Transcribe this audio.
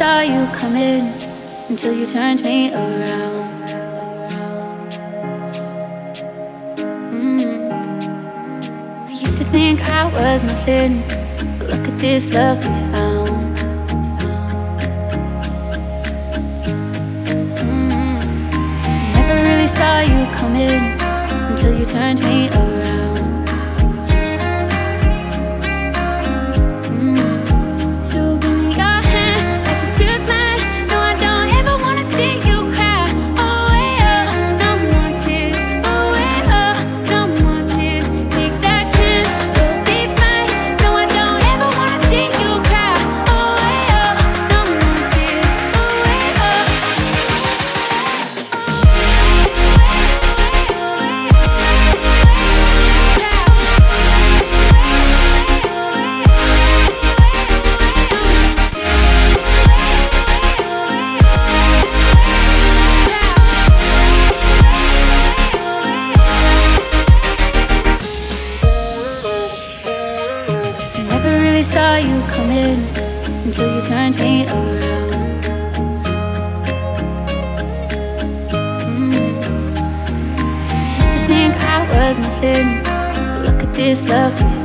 saw you coming until you turned me around. Mm. I used to think I was nothing, but look at this love we found. Mm. Never really saw you coming until you turned me around. Saw you coming until you turned me around. Mm. Used to think I was nothing. Look at this love